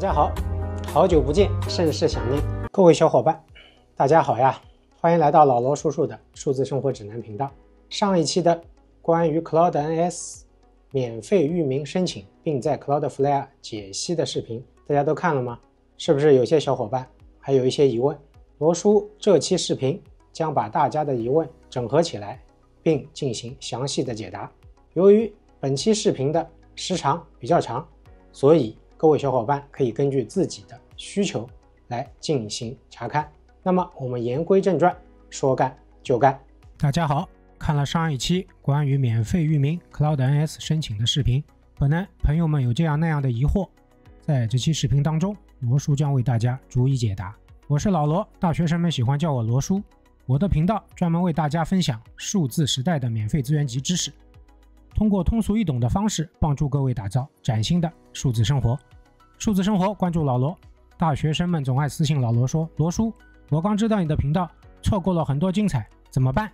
大家好，好久不见，甚是想念各位小伙伴。大家好呀，欢迎来到老罗叔叔的数字生活指南频道。上一期的关于 CloudNS 免费域名申请，并在 Cloudflare 解析的视频，大家都看了吗？是不是有些小伙伴还有一些疑问？罗叔这期视频将把大家的疑问整合起来，并进行详细的解答。由于本期视频的时长比较长，所以各位小伙伴可以根据自己的需求来进行查看。那么我们言归正传，说干就干。大家好，看了上一期关于免费域名 CloudNS 申请的视频，可能朋友们有这样那样的疑惑，在这期视频当中，罗叔将为大家逐一解答。我是老罗，大学生们喜欢叫我罗叔。我的频道专门为大家分享数字时代的免费资源及知识，通过通俗易懂的方式帮助各位打造崭新的数字生活。数字生活关注老罗，大学生们总爱私信老罗说：“罗叔。”我刚知道你的频道，错过了很多精彩，怎么办？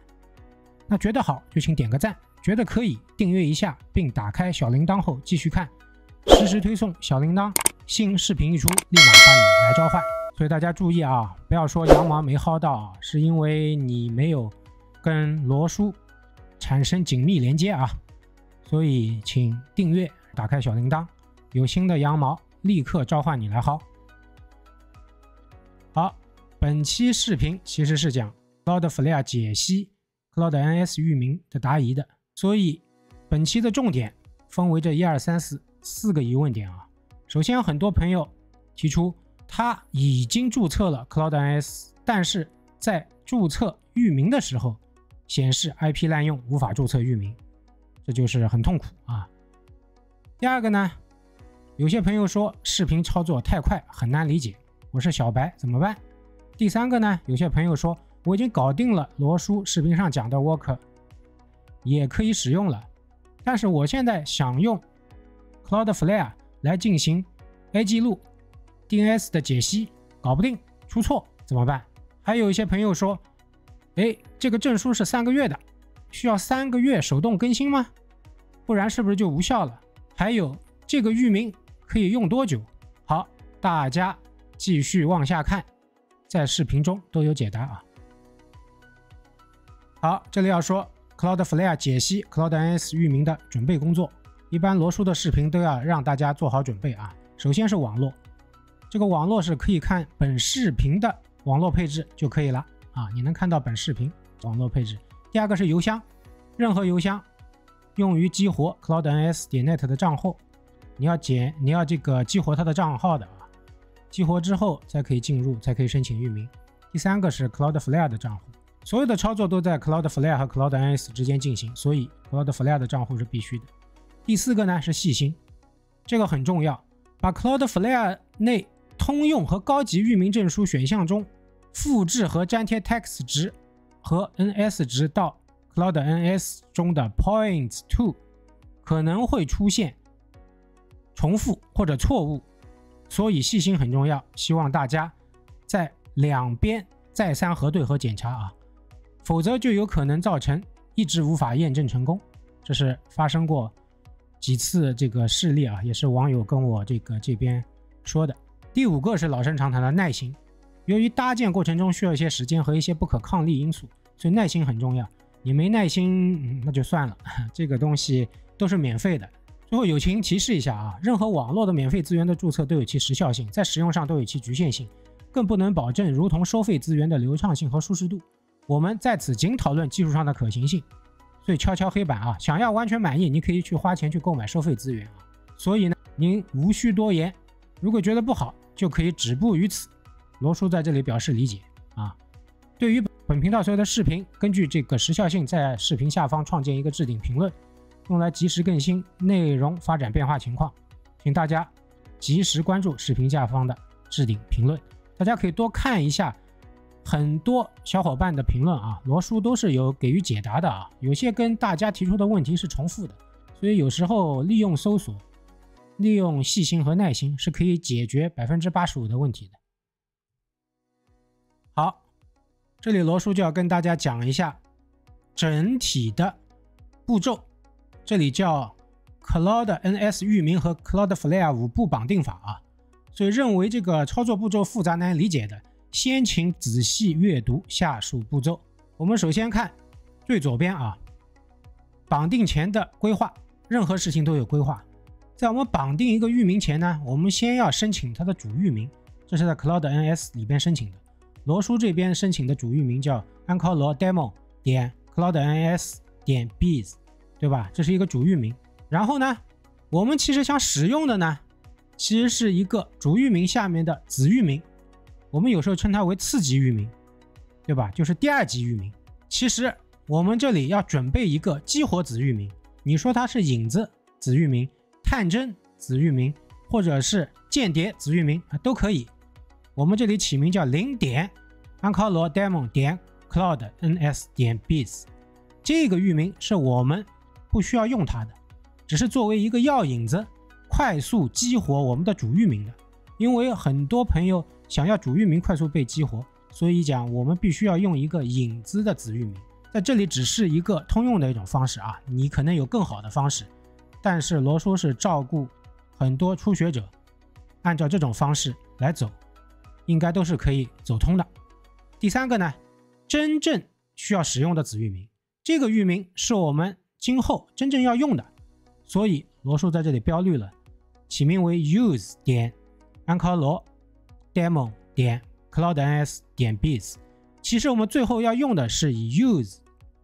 那觉得好就请点个赞，觉得可以订阅一下，并打开小铃铛后继续看，实时推送小铃铛，新视频一出立马发你来召唤。所以大家注意啊，不要说羊毛没薅到，是因为你没有跟罗叔产生紧密连接啊。所以请订阅，打开小铃铛，有新的羊毛立刻召唤你来薅。好。本期视频其实是讲 Cloudflare 解析 CloudNS 域名的答疑的，所以本期的重点分为这一二三四四个疑问点啊。首先，很多朋友提出他已经注册了 CloudNS，但是在注册域名的时候显示 IP 滥用，无法注册域名，这就是很痛苦啊。第二个呢，有些朋友说视频操作太快，很难理解，我是小白，怎么办？第三个呢，有些朋友说我已经搞定了罗叔视频上讲的 Work，也可以使用了，但是我现在想用 Cloudflare 来进行 A 记录 DNS 的解析，搞不定，出错怎么办？还有一些朋友说，哎，这个证书是三个月的，需要三个月手动更新吗？不然是不是就无效了？还有这个域名可以用多久？好，大家继续往下看。在视频中都有解答啊。好，这里要说 Cloudflare 解析 CloudNS 域名的准备工作。一般罗叔的视频都要让大家做好准备啊。首先是网络，这个网络是可以看本视频的网络配置就可以了啊。你能看到本视频网络配置。第二个是邮箱，任何邮箱用于激活 CloudNS 点 net 的账号，你要解你要这个激活它的账号的啊。激活之后才可以进入，才可以申请域名。第三个是 Cloudflare 的账户，所有的操作都在 Cloudflare 和 CloudNS 之间进行，所以 Cloudflare 的账户是必须的。第四个呢是细心，这个很重要，把 Cloudflare 内通用和高级域名证书选项中复制和粘贴 text 值和 NS 值到 CloudNS 中的 Points to 可能会出现重复或者错误。所以细心很重要，希望大家在两边再三核对和检查啊，否则就有可能造成一直无法验证成功。这是发生过几次这个事例啊，也是网友跟我这个这边说的。第五个是老生常谈的耐心，由于搭建过程中需要一些时间和一些不可抗力因素，所以耐心很重要。你没耐心，那就算了，这个东西都是免费的。最后友情提示一下啊，任何网络的免费资源的注册都有其时效性，在使用上都有其局限性，更不能保证如同收费资源的流畅性和舒适度。我们在此仅讨论技术上的可行性，所以敲敲黑板啊，想要完全满意，你可以去花钱去购买收费资源啊。所以呢，您无需多言，如果觉得不好，就可以止步于此。罗叔在这里表示理解啊。对于本频道所有的视频，根据这个时效性，在视频下方创建一个置顶评论。用来及时更新内容发展变化情况，请大家及时关注视频下方的置顶评论。大家可以多看一下很多小伙伴的评论啊，罗叔都是有给予解答的啊。有些跟大家提出的问题是重复的，所以有时候利用搜索、利用细心和耐心是可以解决百分之八十五的问题的。好，这里罗叔就要跟大家讲一下整体的步骤。这里叫 Cloud NS 域名和 Cloudflare 五步绑定法啊，所以认为这个操作步骤复杂难理解的，先请仔细阅读下述步骤。我们首先看最左边啊，绑定前的规划，任何事情都有规划。在我们绑定一个域名前呢，我们先要申请它的主域名，这是在 Cloud NS 里边申请的。罗叔这边申请的主域名叫 ancloddemo 点 cloudns 点 biz，对吧？这是一个主域名。然后呢，我们其实想使用的呢，其实是一个主域名下面的子域名，我们有时候称它为次级域名，对吧？就是第二级域名。其实我们这里要准备一个激活子域名，你说它是影子子域名。探针子域名或者是间谍子域名啊都可以。我们这里起名叫零点 ancloddemo 点 cloudns 点 biz，这个域名是我们不需要用它的，只是作为一个药引子，快速激活我们的主域名的。因为很多朋友想要主域名快速被激活，所以讲我们必须要用一个引子的子域名。在这里只是一个通用的一种方式啊，你可能有更好的方式。但是罗叔是照顾很多初学者，按照这种方式来走，应该都是可以走通的。第三个呢，真正需要使用的子域名，这个域名是我们今后真正要用的，所以罗叔在这里标绿了，起名为 use 点 ancloddemo 点 cloudns 点 biz。其实我们最后要用的是以 use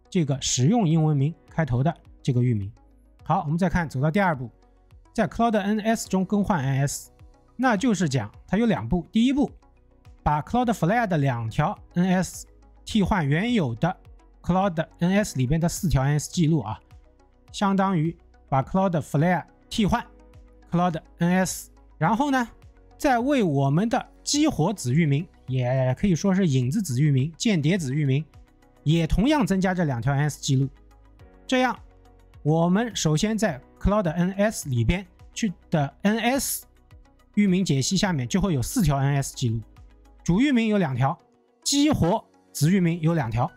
这个使用英文名开头的这个域名。好，我们再看，走到第二步，在 Cloud NS 中更换 NS，那就是讲它有两步。第一步，把 Cloudflare 的两条 NS 替换原有的 Cloud NS 里边的四条 NS 记录啊，相当于把 Cloudflare 替换 Cloud NS，然后呢，再为我们的激活子域名，也可以说是影子子域名、间谍子域名，也同样增加这两条 NS 记录，这样。我们首先在 Cloud NS 里边去的 NS 域名解析下面就会有四条 NS 记录，主域名有两条，激活子域名有两条，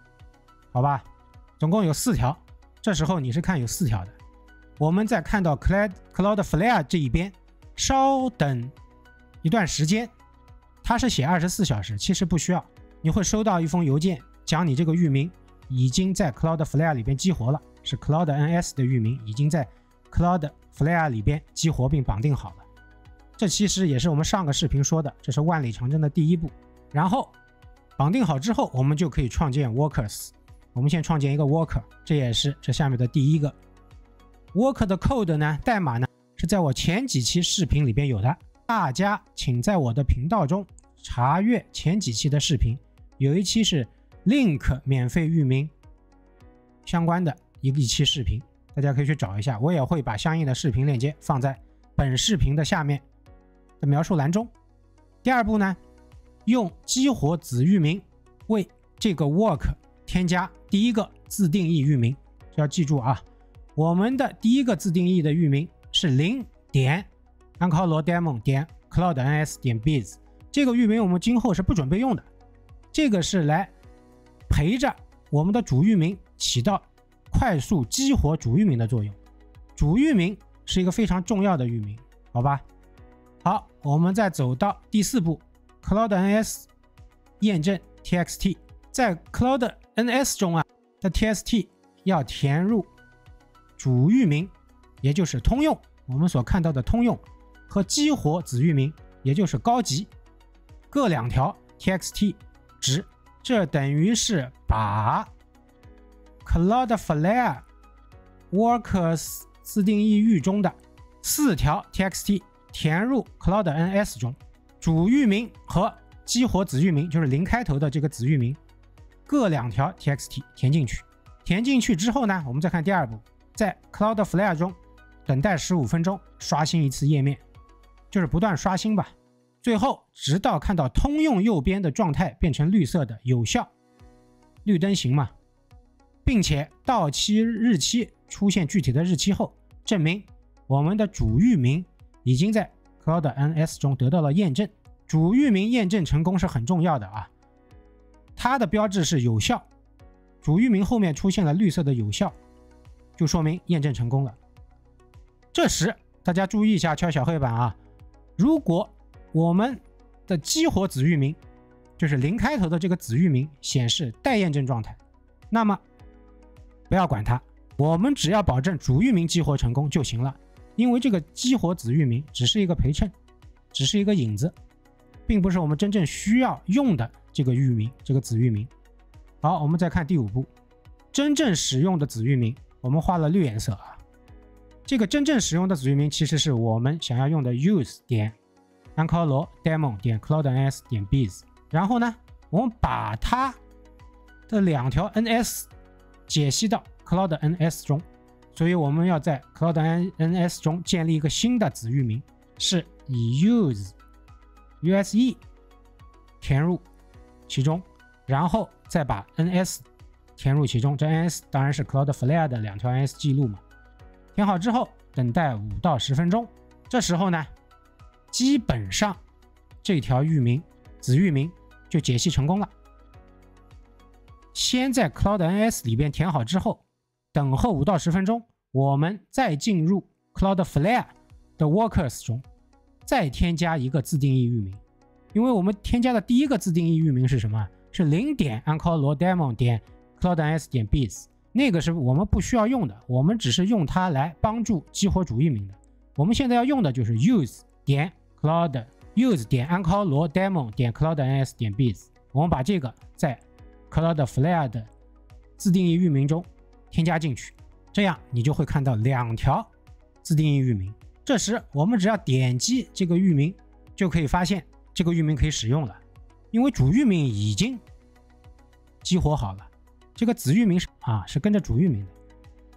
好吧，总共有四条。这时候你是看有四条的。我们再看到 Cloud Cloudflare 这一边，稍等一段时间，它是写二十四小时，其实不需要，你会收到一封邮件，讲你这个域名已经在 Cloudflare 里边激活了。是 Cloud NS 的域名已经在 Cloudflare 里边激活并绑定好了。这其实也是我们上个视频说的，这是万里长征的第一步。然后绑定好之后，我们就可以创建 Workers。我们先创建一个 Worker，这也是这下面的第一个 Worker 的 code 呢，代码呢是在我前几期视频里边有的。大家请在我的频道中查阅前几期的视频，有一期是 Link 免费域名相关的。一一期视频，大家可以去找一下，我也会把相应的视频链接放在本视频的下面的描述栏中。第二步呢，用激活子域名为这个 work 添加第一个自定义域名，要记住啊，我们的第一个自定义的域名是零点 ancloddemo 点 cloudns 点 biz，这个域名我们今后是不准备用的，这个是来陪着我们的主域名起到。快速激活主域名的作用，主域名是一个非常重要的域名，好吧？好，我们再走到第四步，Cloud NS 验证 TXT，在 Cloud NS 中啊的 TXT 要填入主域名，也就是通用，我们所看到的通用和激活子域名，也就是高级，各两条 TXT 值，这等于是把。Cloudflare Workers 自定义域中的四条 TXT 填入 Cloud NS 中，主域名和激活子域名就是零开头的这个子域名，各两条 TXT 填进去。填进去之后呢，我们再看第二步，在 Cloudflare 中等待十五分钟，刷新一次页面，就是不断刷新吧。最后直到看到通用右边的状态变成绿色的有效，绿灯行嘛？并且到期日期出现具体的日期后，证明我们的主域名已经在 Cloud NS 中得到了验证。主域名验证成功是很重要的啊，它的标志是有效，主域名后面出现了绿色的有效，就说明验证成功了。这时大家注意一下，敲小黑板啊！如果我们的激活子域名，就是零开头的这个子域名显示待验证状态，那么不要管它，我们只要保证主域名激活成功就行了。因为这个激活子域名只是一个陪衬，只是一个引子，并不是我们真正需要用的这个域名，这个子域名。好，我们再看第五步，真正使用的子域名，我们画了绿颜色啊。这个真正使用的子域名其实是我们想要用的 use 点 ancora daemon 点 cloudns 点 bees。然后呢，我们把它的两条 ns 解析到 cloudns 中。所以我们要在 cloudns 中建立一个新的子域名，是以 use use 填入其中，然后再把 ns 填入其中。这 ns 当然是 cloudflare 的两条 ns 记录嘛。填好之后，等待五到十分钟。这时候呢，基本上这条域名子域名就解析成功了。先在 cloudns 里边填好之后。等候五到十分钟，我们再进入 Cloudflare 的 Workers 中，再添加一个自定义域名。因为我们添加的第一个自定义域名是什么？是零点 ancora-daemon 点 cloudns 点 bees，那个是我们不需要用的，我们只是用它来帮助激活主域名的。我们现在要用的就是 use 点 cloud use 点 ancora-daemon 点 cloudns 点 bees。我们把这个在 Cloudflare 的自定义域名中。添加进去，这样你就会看到两条自定义域名。这时我们只要点击这个域名，就可以发现这个域名可以使用了，因为主域名已经激活好了。这个子域名是啊，是跟着主域名的。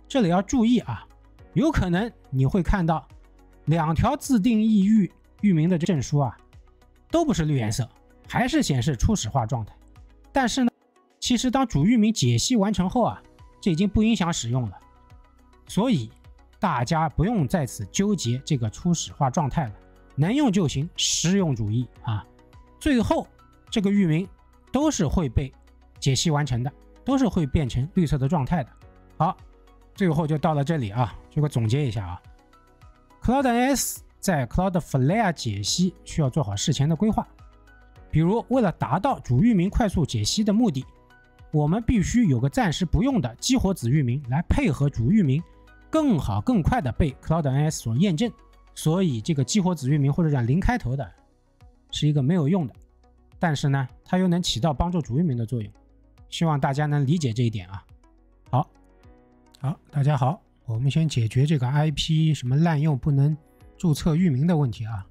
这里要注意啊，有可能你会看到两条自定义域域名的证书啊，都不是绿颜色，还是显示初始化状态。但是呢，其实当主域名解析完成后啊。这已经不影响使用了，所以大家不用在此纠结这个初始化状态了，能用就行，实用主义啊！最后这个域名都是会被解析完成的，都是会变成绿色的状态的。好，最后就到了这里啊，这个总结一下啊，CloudNS 在 Cloudflare 解析需要做好事前的规划，比如为了达到主域名快速解析的目的。我们必须有个暂时不用的激活子域名来配合主域名，更好更快的被 CloudNS 所验证。所以这个激活子域名或者叫零开头的，是一个没有用的。但是呢，它又能起到帮助主域名的作用。希望大家能理解这一点啊。好，好，大家好，我们先解决这个 IP 什么滥用不能注册域名的问题啊。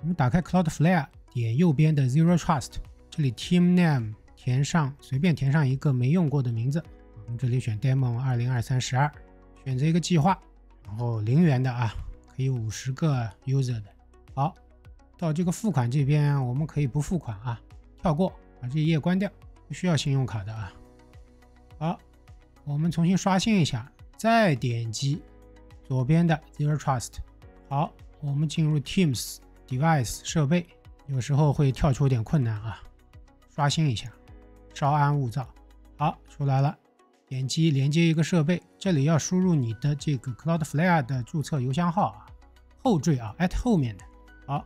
我们打开 Cloudflare，点右边的 Zero Trust，这里 Team Name。填上随便填上一个没用过的名字，我们这里选 demo 二零二三十二，选择一个计划，然后零元的啊，可以五十个 user 的。好，到这个付款这边，我们可以不付款啊，跳过，把这一页关掉，不需要信用卡的啊。好，我们重新刷新一下，再点击左边的 zero trust。好，我们进入 Teams device 设备，有时候会跳出点困难啊，刷新一下。稍安勿躁，好，出来了。点击连接一个设备，这里要输入你的这个 Cloudflare 的注册邮箱号啊，后缀啊，at 后面的。好，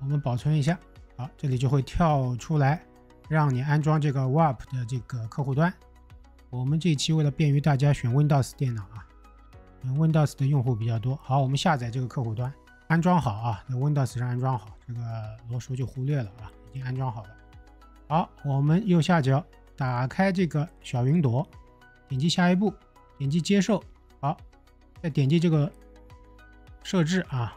我们保存一下。好，这里就会跳出来，让你安装这个 Warp 的这个客户端。我们这期为了便于大家选 Windows 电脑啊，Windows 的用户比较多。好，我们下载这个客户端，安装好啊，在 Windows 上安装好，这个罗叔就忽略了啊，已经安装好了。好，我们右下角打开这个小云朵，点击下一步，点击接受。好，再点击这个设置啊，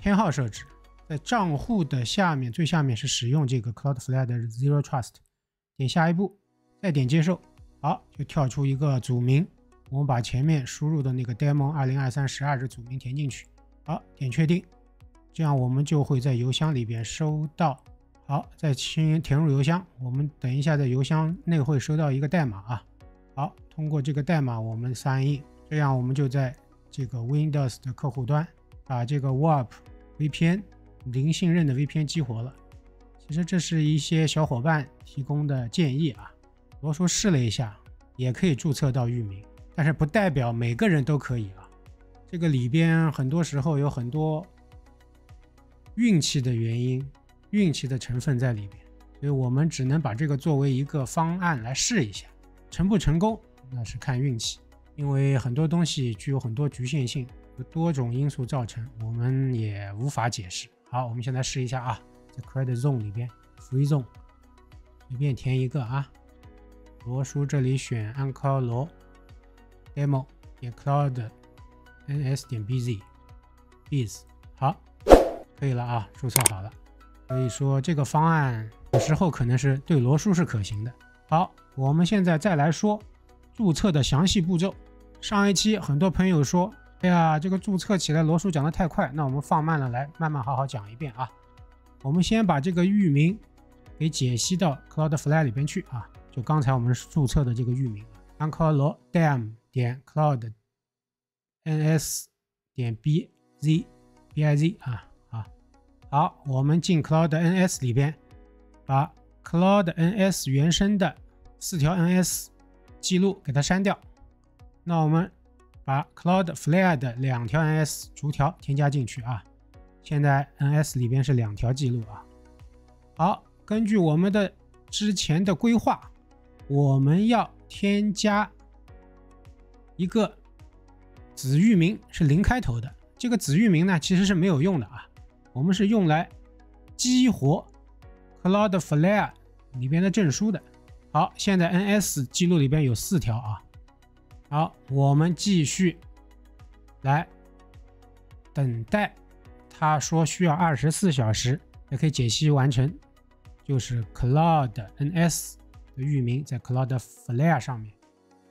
偏好设置，在账户的下面最下面是使用这个 Cloudflare 的 Zero Trust，点下一步，再点接受。好，就跳出一个组名，我们把前面输入的那个 demo 二零二三十二这组名填进去。好，点确定，这样我们就会在邮箱里边收到。好，再先填入邮箱。我们等一下在邮箱内会收到一个代码啊。好，通过这个代码我们 sign in，这样我们就在这个 Windows 的客户端把这个 Warp VPN 零信任的 VPN 激活了。其实这是一些小伙伴提供的建议啊。罗叔试了一下，也可以注册到域名，但是不代表每个人都可以啊。这个里边很多时候有很多运气的原因，运气的成分在里边，所以我们只能把这个作为一个方案来试一下，成不成功那是看运气，因为很多东西具有很多局限性，有多种因素造成，我们也无法解释。好，我们现在试一下啊，在 Credit Zone 里边，Free Zone 随便填一个啊，罗叔这里选安科罗 Demo 点 Cloud NS 点 BZ，Biz 好。可以了啊，注册好了。所以说这个方案有时候可能是对罗叔是可行的。好，我们现在再来说注册的详细步骤。上一期很多朋友说，哎呀，这个注册起来罗叔讲的太快，那我们放慢了来，慢慢好好讲一遍啊。我们先把这个域名给解析到 Cloudflare 里边去啊，就刚才我们注册的这个域名 a n c h o r dam 点 cloud ns 点 b z b i z 啊啊。好，我们进 Cloud NS 里边，把 Cloud NS 原生的四条 NS 记录给它删掉。那我们把 Cloudflare 的两条 NS 逐条添加进去啊。现在 NS 里边是两条记录啊。好，根据我们的之前的规划，我们要添加一个子域名是零开头的。这个子域名呢，其实是没有用的啊。我们是用来激活 Cloudflare 里边的证书的。好，现在 NS 记录里边有四条啊。好，我们继续来等待。他说需要二十四小时也可以解析完成，就是 Cloud NS 的域名在 Cloudflare 上面，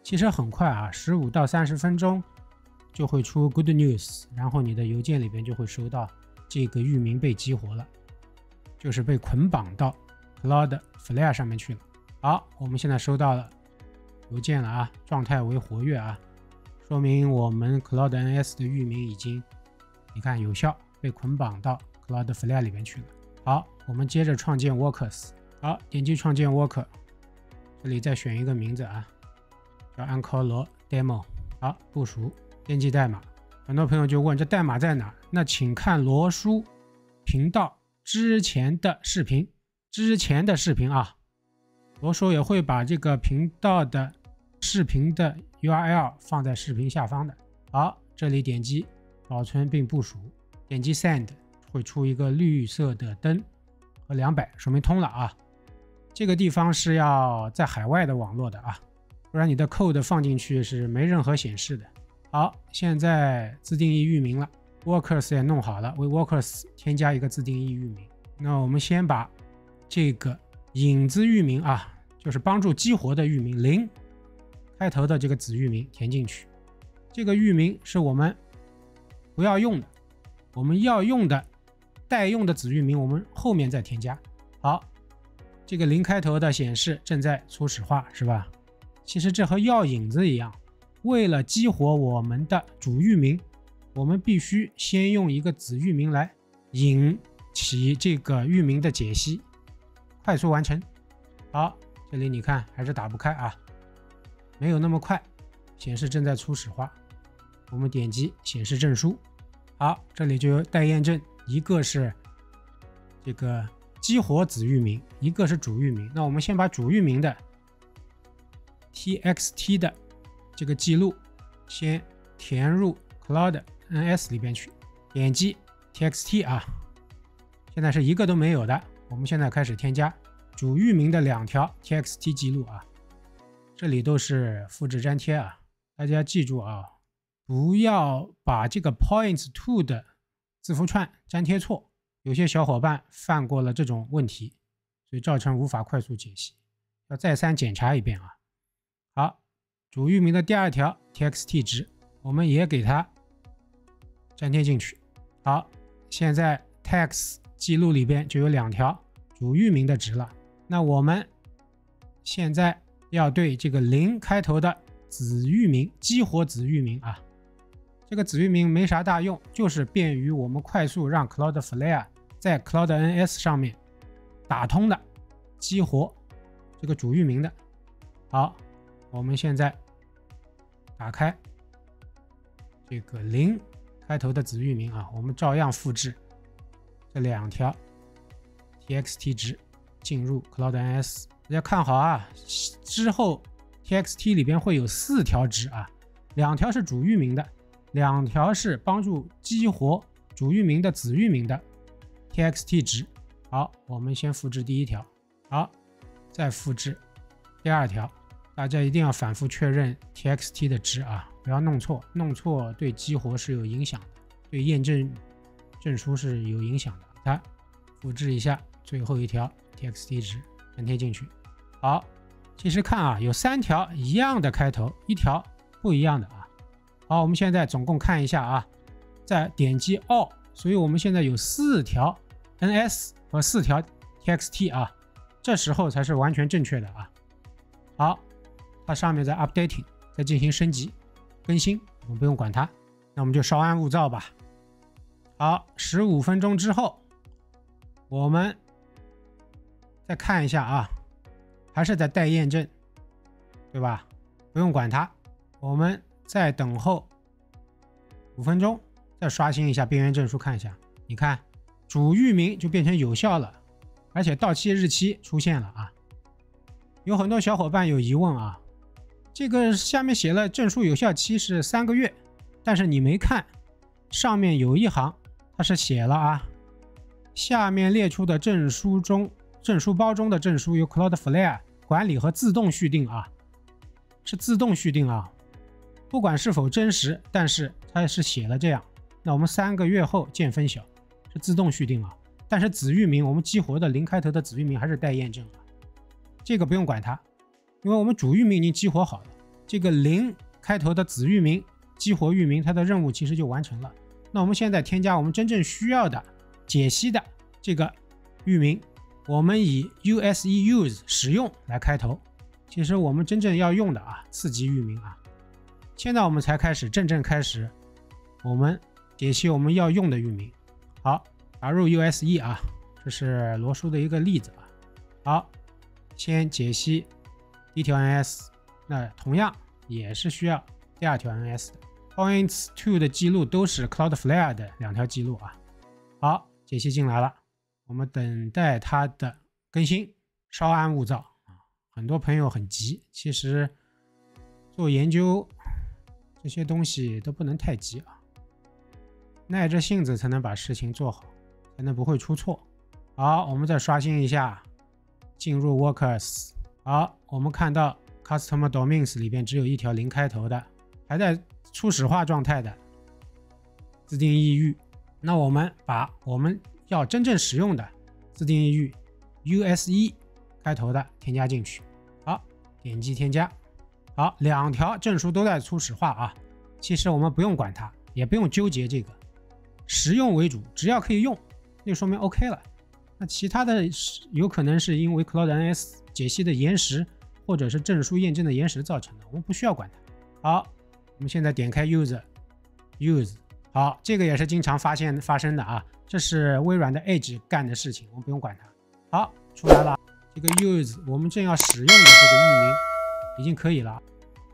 其实很快啊，十五到三十分钟就会出 Good News，然后你的邮件里边就会收到。这个域名被激活了，就是被捆绑到 Cloudflare 上面去了。好，我们现在收到了邮件了啊，状态为活跃啊，说明我们 CloudNS 的域名已经，你看有效被捆绑到 Cloudflare 里面去了。好，我们接着创建 Workers。好，点击创建 Worker，这里再选一个名字啊，叫 Anchor Demo。好，部署，编辑代码。很多朋友就问这代码在哪？那请看罗叔频道之前的视频，之前的视频啊，罗叔也会把这个频道的视频的 URL 放在视频下方的。好，这里点击保存并部署，点击 Send 会出一个绿色的灯和两百，说明通了啊。这个地方是要在海外的网络的啊，不然你的 code 放进去是没任何显示的。好，现在自定义域名了，Workers 也弄好了，为 Workers 添加一个自定义域名。那我们先把这个影子域名啊，就是帮助激活的域名零开头的这个子域名填进去。这个域名是我们不要用的，我们要用的待用的子域名，我们后面再添加。好，这个零开头的显示正在初始化，是吧？其实这和要影子一样。为了激活我们的主域名，我们必须先用一个子域名来引起这个域名的解析，快速完成。好，这里你看还是打不开啊，没有那么快，显示正在初始化。我们点击显示证书，好，这里就有待验证，一个是这个激活子域名，一个是主域名。那我们先把主域名的 txt 的。这个记录先填入 Cloud NS 里边去，点击 txt 啊，现在是一个都没有的。我们现在开始添加主域名的两条 txt 记录啊，这里都是复制粘贴啊，大家记住啊，不要把这个 points to 的字符串粘贴错，有些小伙伴犯过了这种问题，所以造成无法快速解析，要再三检查一遍啊。好。主域名的第二条 txt 值，我们也给它粘贴进去。好，现在 text 记录里边就有两条主域名的值了。那我们现在要对这个零开头的子域名激活子域名啊，这个子域名没啥大用，就是便于我们快速让 Cloudflare 在 Cloud NS 上面打通的激活这个主域名的。好，我们现在。打开这个零开头的子域名啊，我们照样复制这两条 txt 值进入 CloudNS。大家看好啊，之后 txt 里边会有四条值啊，两条是主域名的，两条是帮助激活主域名的子域名的 txt 值。好，我们先复制第一条，好，再复制第二条。大家一定要反复确认 txt 的值啊，不要弄错，弄错对激活是有影响的，对验证证书是有影响的。来，复制一下最后一条 txt 值，粘贴进去。好，其实看啊，有三条一样的开头，一条不一样的啊。好，我们现在总共看一下啊，再点击 All，所以我们现在有四条 ns 和四条 txt 啊，这时候才是完全正确的啊。好，它上面在 updating，在进行升级更新，我们不用管它，那我们就稍安勿躁吧。好，十五分钟之后，我们再看一下啊。还是在待验证，对吧？不用管它，我们再等候五分钟，再刷新一下边缘证书，看一下。你看，主域名就变成有效了，而且到期日期出现了啊。有很多小伙伴有疑问啊，这个下面写了证书有效期是三个月，但是你没看上面有一行，它是写了啊，下面列出的证书中，证书包中的证书由 Cloudflare。管理和自动续订啊，是自动续订啊，不管是否真实，但是它是写了这样。那我们三个月后见分晓，是自动续订啊。但是子域名我们激活的零开头的子域名还是待验证啊，这个不用管它，因为我们主域名已经激活好了。这个零开头的子域名激活域名，它的任务其实就完成了。那我们现在添加我们真正需要的解析的这个域名。我们以 use use 使用来开头，其实我们真正要用的啊，次级域名啊，现在我们才开始真正开始，我们解析我们要用的域名。好，打入 use 啊，这是罗叔的一个例子啊。好，先解析第一条 ns，那同样也是需要第二条 ns 的 points to 的记录都是 cloudflare 的两条记录啊。好，解析进来了。我们等待它的更新，稍安勿躁啊！很多朋友很急，其实做研究这些东西都不能太急啊，耐着性子才能把事情做好，才能不会出错。好，我们再刷新一下，进入 Workers。好，我们看到 Customer Domains 里边只有一条零开头的，还在初始化状态的自定义域。那我们把我们要真正使用的自定义域，US 一开头的添加进去，好，点击添加，好，两条证书都在初始化啊。其实我们不用管它，也不用纠结这个，实用为主，只要可以用，那说明 OK 了。那其他的有可能是因为 CloudNS 解析的延时，或者是证书验证的延时造成的，我们不需要管它。好，我们现在点开 use use，好，这个也是经常发现发生的啊。这是微软的 Edge 干的事情，我们不用管它。好，出来了，这个 use 我们正要使用的这个域名已经可以了。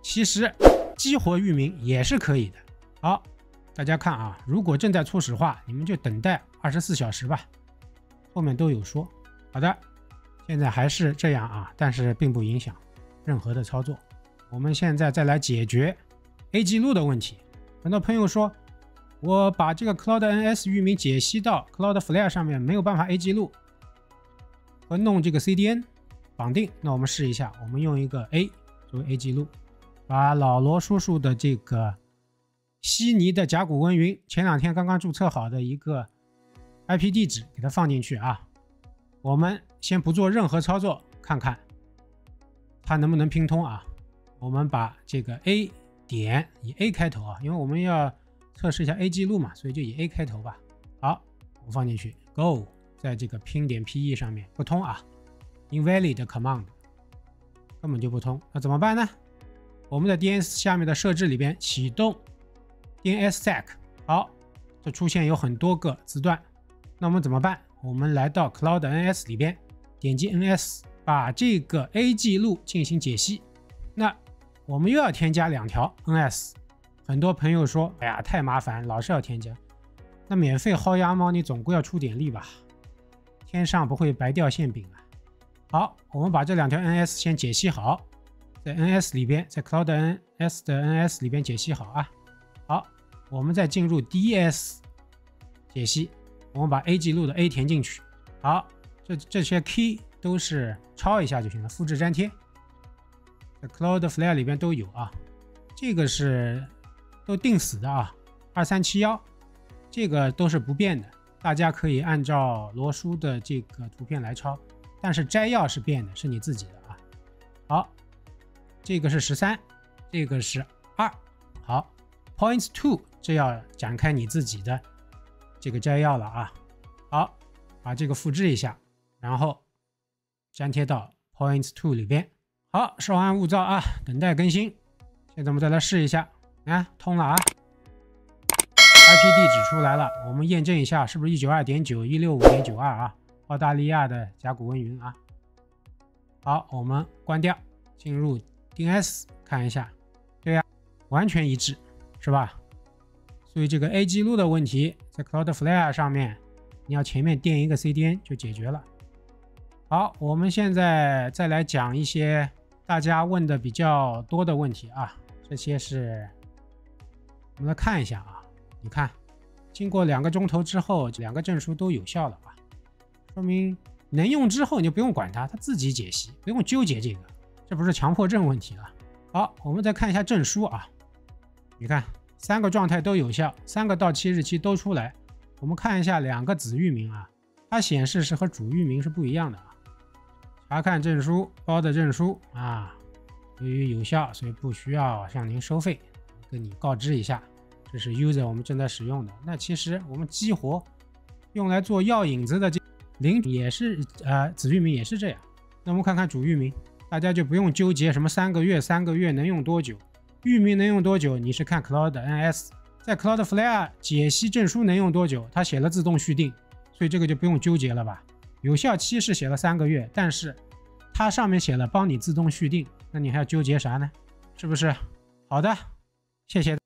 其实激活域名也是可以的。好，大家看啊，如果正在初始化，你们就等待二十四小时吧。后面都有说。好的，现在还是这样啊，但是并不影响任何的操作。我们现在再来解决 A 记录的问题。很多朋友说。我把这个 CloudNS 域名解析到 Cloudflare 上面，没有办法 A 记录和弄这个 CDN 绑定。那我们试一下，我们用一个 A 作为 A 记录，把老罗叔叔的这个悉尼的甲骨文云前两天刚刚注册好的一个 IP 地址给它放进去啊。我们先不做任何操作，看看它能不能拼通啊。我们把这个 A 点以 A 开头啊，因为我们要。测试一下 A 记录嘛，所以就以 A 开头吧。好，我放进去，Go，在这个拼点 PE 上面不通啊，Invalid command 根本就不通，那怎么办呢？我们在 DNS 下面的设置里边启动 DNSSEC，好，这出现有很多个字段，那我们怎么办？我们来到 CloudNS 里边，点击 NS，把这个 A 记录进行解析。那我们又要添加两条 NS。很多朋友说：“哎呀，太麻烦，老是要添加。”那免费薅羊毛，你总归要出点力吧？天上不会白掉馅饼啊！好，我们把这两条 NS 先解析好，在 NS 里边，在 Cloud NS 的 NS 里边解析好啊。好，我们再进入 DS 解析，我们把 A 记录的 A 填进去。好，这这些 key 都是抄一下就行了，复制粘贴，在 Cloudflare 里边都有啊。这个是都定死的啊，二三七幺，这个都是不变的，大家可以按照罗叔的这个图片来抄，但是摘要是变的，是你自己的啊。好，这个是十三，这个是二，好。Points two，这要展开你自己的这个摘要了啊。好，把这个复制一下，然后粘贴到 Points two 里边。好，稍安勿躁啊，等待更新。现在我们再来试一下，啊，通了啊，IP 地址出来了，我们验证一下是不是一九二点九一六五点九二啊？澳大利亚的甲骨文云啊。好，我们关掉，进入 DNS 看一下，对呀，完全一致。是吧？所以这个 A 记录的问题在 Cloudflare 上面，你要前面垫一个 CDN 就解决了。好，我们现在再来讲一些大家问的比较多的问题啊，这些是我们来看一下啊。你看，经过两个钟头之后，两个证书都有效了啊，说明能用之后你就不用管它，它自己解析，不用纠结这个，这不是强迫症问题了。好，我们再看一下证书啊。你看，三个状态都有效，三个到期日期都出来。我们看一下两个子域名啊，它显示是和主域名是不一样的啊。查看证书包的证书啊，由于有效，所以不需要向您收费。跟你告知一下，这是 user 我们正在使用的。那其实我们激活用来做药引子的这零也是呃子域名也是这样。那我们看看主域名，大家就不用纠结什么三个月三个月能用多久。域名能用多久？你是看 Cloud NS，在 Cloudflare 解析证书能用多久？它写了自动续订，所以这个就不用纠结了吧？有效期是写了三个月，但是它上面写了帮你自动续订，那你还要纠结啥呢？是不是？好的，谢谢。